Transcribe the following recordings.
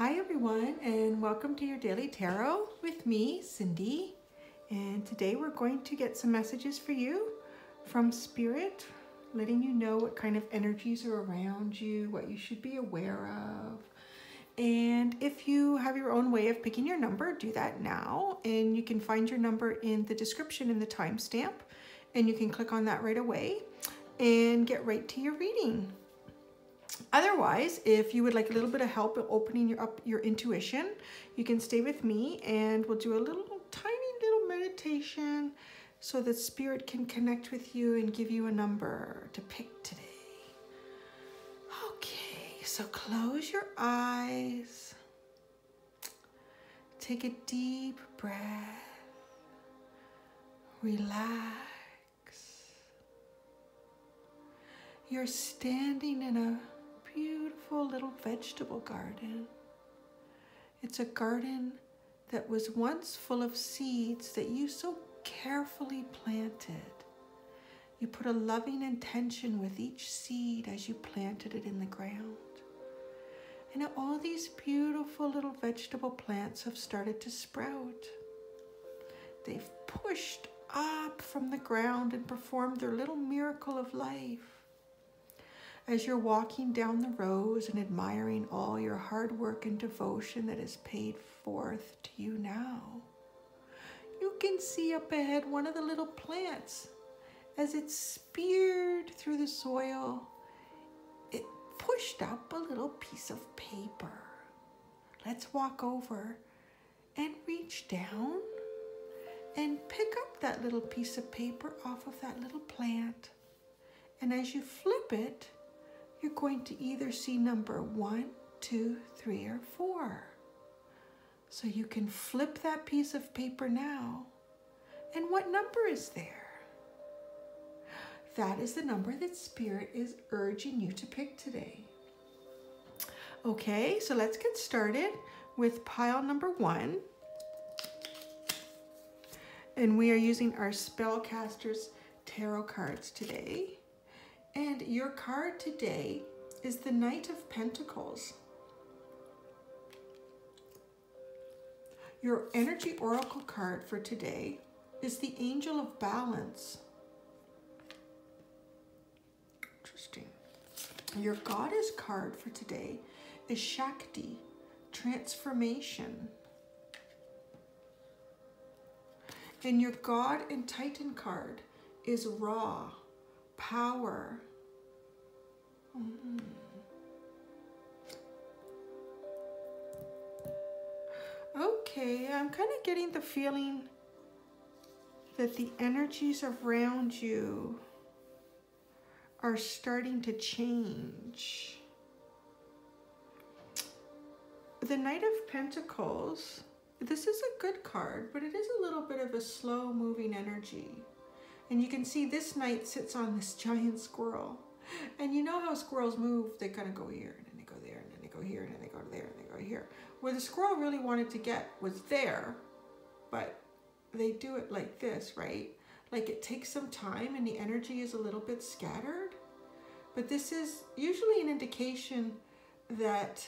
Hi everyone and welcome to your Daily Tarot with me, Cindy. And today we're going to get some messages for you from Spirit, letting you know what kind of energies are around you, what you should be aware of. And if you have your own way of picking your number, do that now. And you can find your number in the description in the timestamp. And you can click on that right away and get right to your reading. Otherwise, if you would like a little bit of help opening your, up your intuition, you can stay with me and we'll do a little tiny little meditation so that spirit can connect with you and give you a number to pick today. Okay, so close your eyes. Take a deep breath. Relax. You're standing in a beautiful little vegetable garden. It's a garden that was once full of seeds that you so carefully planted. You put a loving intention with each seed as you planted it in the ground. And all these beautiful little vegetable plants have started to sprout. They've pushed up from the ground and performed their little miracle of life as you're walking down the rows and admiring all your hard work and devotion that is paid forth to you now. You can see up ahead one of the little plants as it speared through the soil. It pushed up a little piece of paper. Let's walk over and reach down and pick up that little piece of paper off of that little plant. And as you flip it, you're going to either see number one, two, three, or four. So you can flip that piece of paper now. And what number is there? That is the number that Spirit is urging you to pick today. Okay, so let's get started with pile number one. And we are using our Spellcasters Tarot cards today. And your card today is the Knight of Pentacles. Your energy oracle card for today is the Angel of Balance. Interesting. Your Goddess card for today is Shakti, Transformation. And your God and Titan card is Ra, power. Mm. Okay, I'm kind of getting the feeling that the energies around you are starting to change. The Knight of Pentacles, this is a good card, but it is a little bit of a slow moving energy. And you can see this knight sits on this giant squirrel. And you know how squirrels move? They kind of go here, and then they go there, and then they go here, and then they go there, and they go here. Where the squirrel really wanted to get was there, but they do it like this, right? Like it takes some time and the energy is a little bit scattered. But this is usually an indication that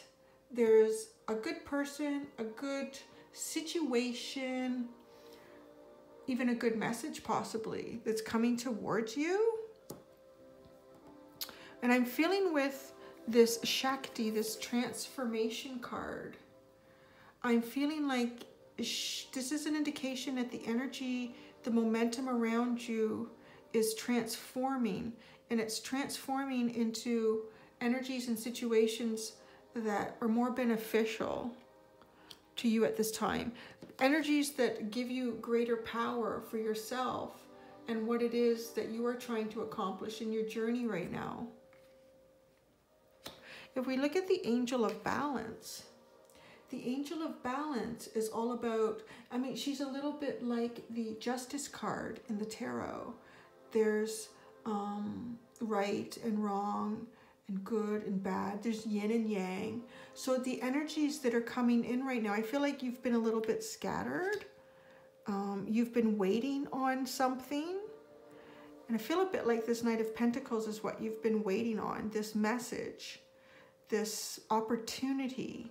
there's a good person, a good situation, even a good message possibly that's coming towards you. And I'm feeling with this Shakti, this transformation card, I'm feeling like this is an indication that the energy, the momentum around you is transforming and it's transforming into energies and situations that are more beneficial to you at this time. Energies that give you greater power for yourself and what it is that you are trying to accomplish in your journey right now. If we look at the angel of balance, the angel of balance is all about, I mean, she's a little bit like the justice card in the tarot. There's um, right and wrong, and good and bad. There's yin and yang. So the energies that are coming in right now, I feel like you've been a little bit scattered. Um, you've been waiting on something. And I feel a bit like this Knight of Pentacles is what you've been waiting on, this message, this opportunity.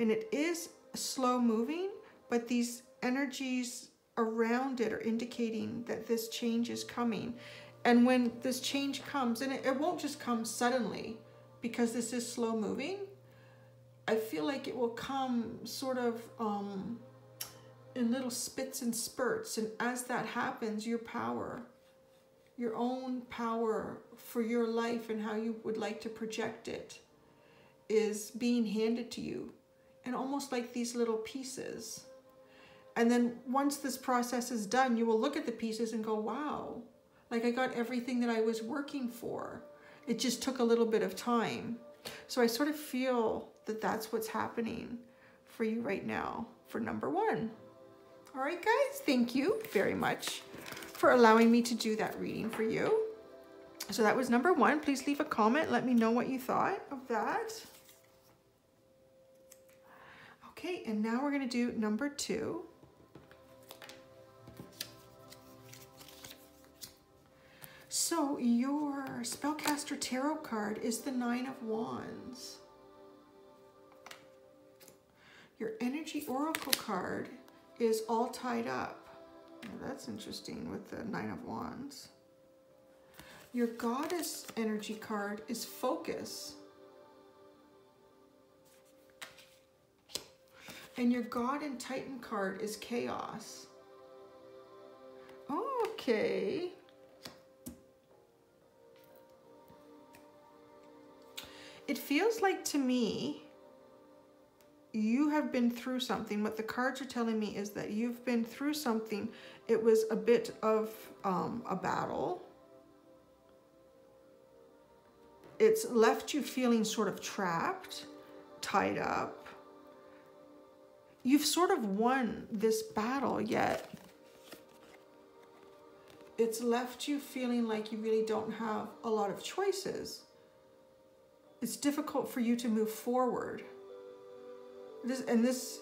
and it is slow moving, but these energies around it are indicating that this change is coming. And when this change comes, and it, it won't just come suddenly because this is slow moving, I feel like it will come sort of um, in little spits and spurts. And as that happens, your power, your own power for your life and how you would like to project it is being handed to you and almost like these little pieces. And then once this process is done, you will look at the pieces and go, wow, like I got everything that I was working for. It just took a little bit of time. So I sort of feel that that's what's happening for you right now for number one. All right, guys, thank you very much for allowing me to do that reading for you. So that was number one. Please leave a comment. Let me know what you thought of that. Okay, and now we're going to do number two. So your Spellcaster Tarot card is the Nine of Wands. Your Energy Oracle card is all tied up. that's interesting with the Nine of Wands. Your Goddess Energy card is Focus. And your God and Titan card is Chaos. Okay. It feels like to me, you have been through something. What the cards are telling me is that you've been through something. It was a bit of um, a battle. It's left you feeling sort of trapped, tied up you've sort of won this battle, yet it's left you feeling like you really don't have a lot of choices. It's difficult for you to move forward. This, and this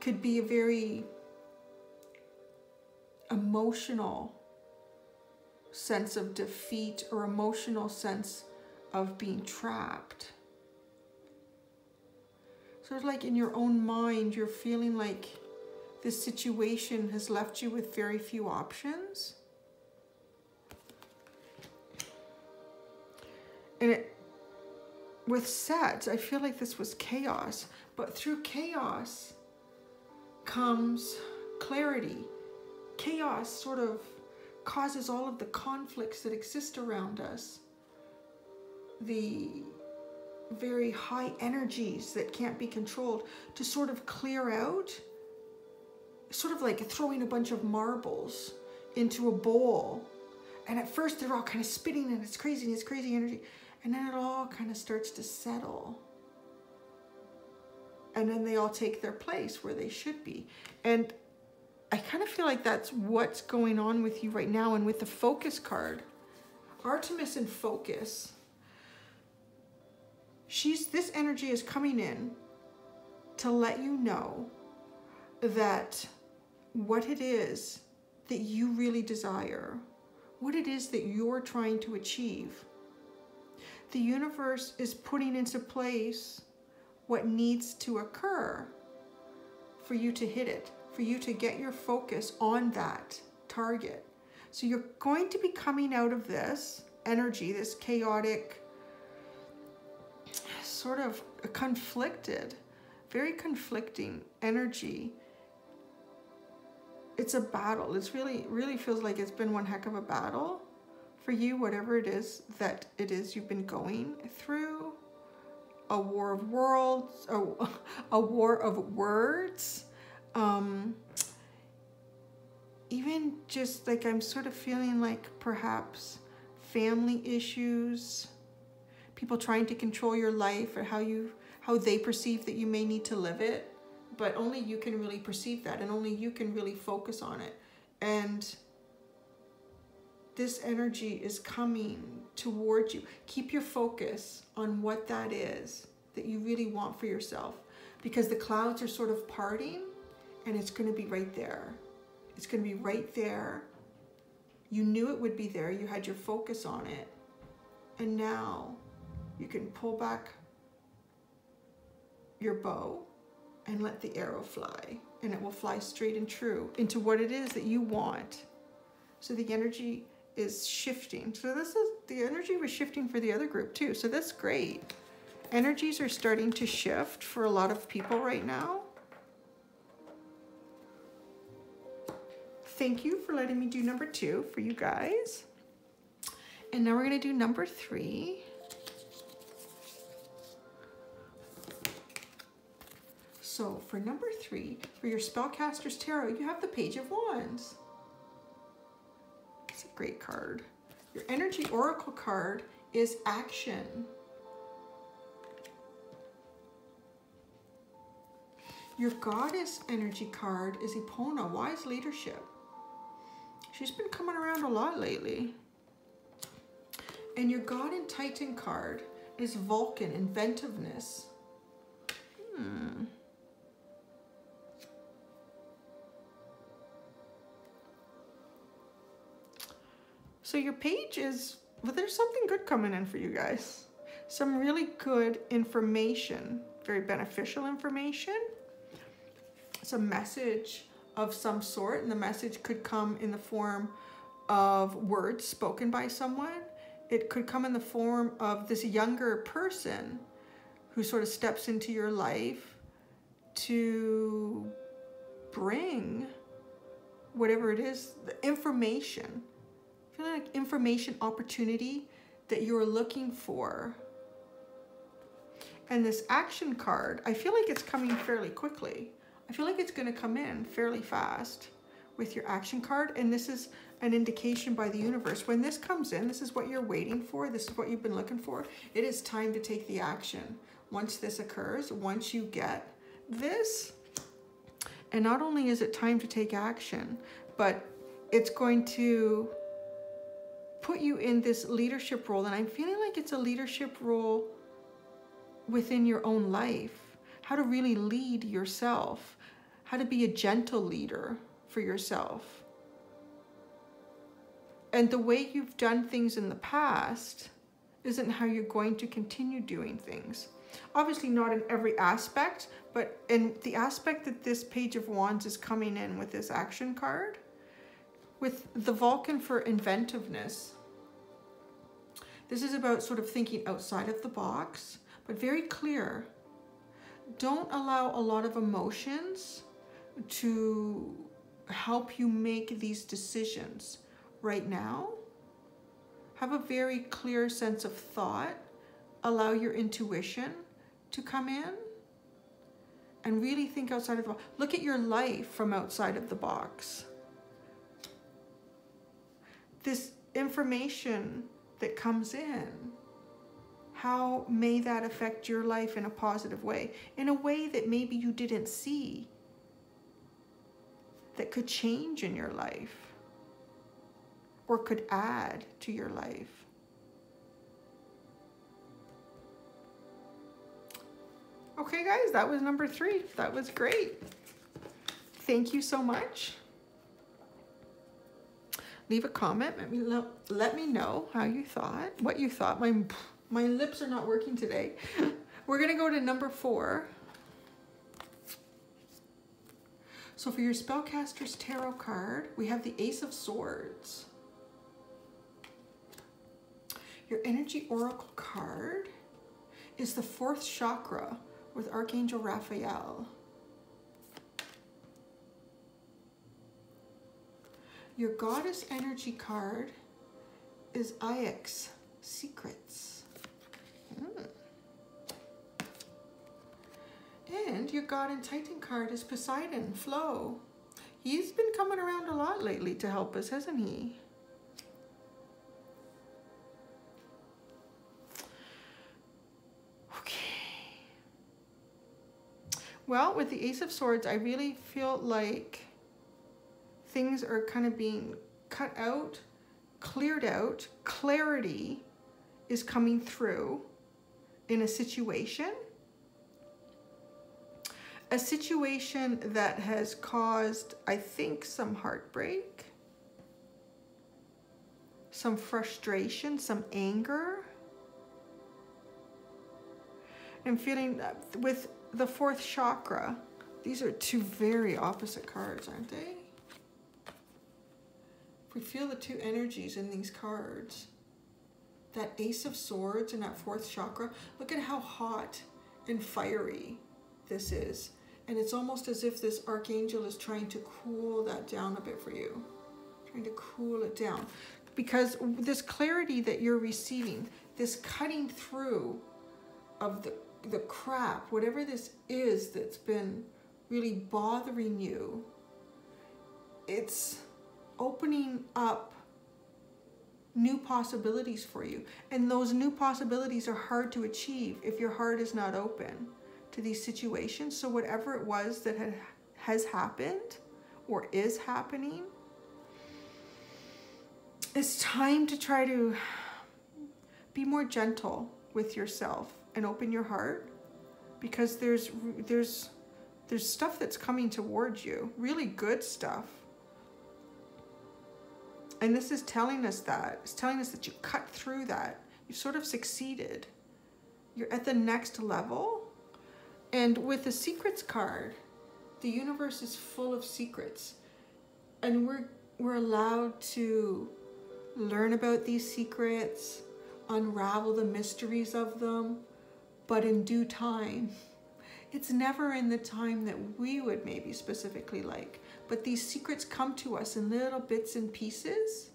could be a very emotional sense of defeat or emotional sense of being trapped. Sort of like in your own mind, you're feeling like this situation has left you with very few options. And it, with sets, I feel like this was chaos, but through chaos comes clarity. Chaos sort of causes all of the conflicts that exist around us. The very high energies that can't be controlled to sort of clear out, sort of like throwing a bunch of marbles into a bowl. And at first they're all kind of spitting and it's crazy it's crazy energy. And then it all kind of starts to settle. And then they all take their place where they should be. And I kind of feel like that's what's going on with you right now. And with the focus card, Artemis and focus she's this energy is coming in to let you know that what it is that you really desire, what it is that you're trying to achieve. The universe is putting into place what needs to occur for you to hit it, for you to get your focus on that target. So you're going to be coming out of this energy, this chaotic, sort of conflicted, very conflicting energy. It's a battle. It's really, really feels like it's been one heck of a battle for you, whatever it is that it is you've been going through. A war of worlds, a, a war of words. Um, even just like I'm sort of feeling like perhaps family issues, people trying to control your life or how you how they perceive that you may need to live it but only you can really perceive that and only you can really focus on it and this energy is coming towards you keep your focus on what that is that you really want for yourself because the clouds are sort of parting and it's going to be right there it's going to be right there you knew it would be there you had your focus on it and now you can pull back your bow and let the arrow fly. And it will fly straight and true into what it is that you want. So the energy is shifting. So this is, the energy was shifting for the other group too. So that's great. Energies are starting to shift for a lot of people right now. Thank you for letting me do number two for you guys. And now we're gonna do number three. So for number three, for your Spellcaster's Tarot, you have the Page of Wands. Great card. Your Energy Oracle card is action. Your Goddess Energy card is Epona, Wise Leadership. She's been coming around a lot lately. And your God and Titan card is Vulcan, Inventiveness. Hmm. So your page is, well, there's something good coming in for you guys. Some really good information, very beneficial information. A message of some sort, and the message could come in the form of words spoken by someone. It could come in the form of this younger person who sort of steps into your life to bring whatever it is, the information kind of like information opportunity that you're looking for. And this action card, I feel like it's coming fairly quickly. I feel like it's gonna come in fairly fast with your action card. And this is an indication by the universe. When this comes in, this is what you're waiting for. This is what you've been looking for. It is time to take the action. Once this occurs, once you get this, and not only is it time to take action, but it's going to put you in this leadership role. And I'm feeling like it's a leadership role within your own life. How to really lead yourself. How to be a gentle leader for yourself. And the way you've done things in the past isn't how you're going to continue doing things. Obviously not in every aspect, but in the aspect that this Page of Wands is coming in with this action card, with the Vulcan for inventiveness. This is about sort of thinking outside of the box, but very clear. Don't allow a lot of emotions to help you make these decisions right now. Have a very clear sense of thought. Allow your intuition to come in and really think outside of the box. Look at your life from outside of the box this information that comes in, how may that affect your life in a positive way? In a way that maybe you didn't see, that could change in your life or could add to your life. Okay, guys, that was number three. That was great. Thank you so much leave a comment. Let me, let me know how you thought, what you thought. My, my lips are not working today. We're to go to number four. So for your Spellcaster's Tarot card, we have the Ace of Swords. Your Energy Oracle card is the fourth chakra with Archangel Raphael. Your goddess energy card is Ix Secrets. Mm. And your God and Titan card is Poseidon, Flow. He's been coming around a lot lately to help us, hasn't he? Okay. Well, with the Ace of Swords, I really feel like things are kind of being cut out, cleared out, clarity is coming through in a situation. A situation that has caused, I think, some heartbreak, some frustration, some anger. I'm feeling uh, with the fourth chakra, These are two very opposite cards, aren't they? If we feel the two energies in these cards, that Ace of Swords and that fourth chakra, look at how hot and fiery this is. And it's almost as if this archangel is trying to cool that down a bit for you. Trying to cool it down. Because this clarity that you're receiving, this cutting through of the, the crap, whatever this is that's been really bothering you, it's opening up new possibilities for you. And those new possibilities are hard to achieve if your heart is not open to these situations. So whatever it was that had, has happened or is happening, it's time to try to be more gentle with yourself and open your heart because there's there's there's stuff that's coming towards you, really good stuff. And this is telling us that. It's telling us that you cut through that. You've sort of succeeded. You're at the next level. And with the secrets card, the universe is full of secrets. And we're we're allowed to learn about these secrets, unravel the mysteries of them, but in due time. It's never in the time that we would maybe specifically like, but these secrets come to us in little bits and pieces,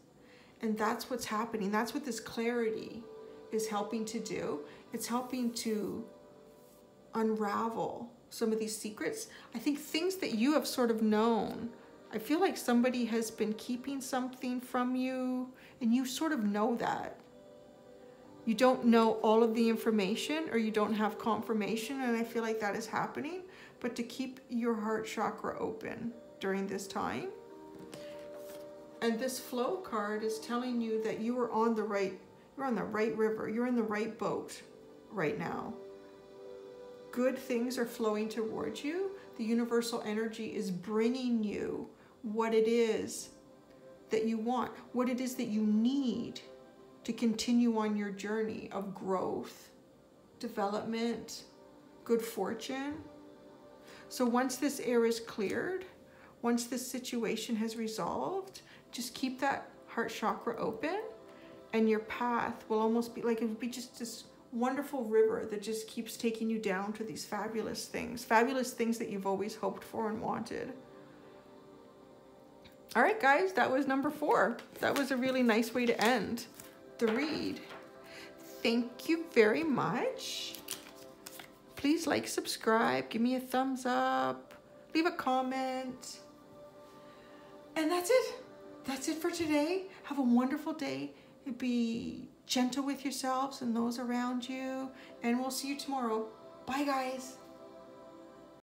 and that's what's happening. That's what this clarity is helping to do. It's helping to unravel some of these secrets. I think things that you have sort of known. I feel like somebody has been keeping something from you, and you sort of know that you don't know all of the information or you don't have confirmation and I feel like that is happening but to keep your heart chakra open during this time. And this flow card is telling you that you are on the right you're on the right river you're in the right boat right now. Good things are flowing towards you. The universal energy is bringing you what it is that you want what it is that you need to continue on your journey of growth, development, good fortune. So once this air is cleared, once this situation has resolved, just keep that heart chakra open and your path will almost be like it would be just this wonderful river that just keeps taking you down to these fabulous things, fabulous things that you've always hoped for and wanted. All right, guys, that was number four. That was a really nice way to end the read. Thank you very much. Please like, subscribe, give me a thumbs up, leave a comment. And that's it. That's it for today. Have a wonderful day. Be gentle with yourselves and those around you. And we'll see you tomorrow. Bye, guys.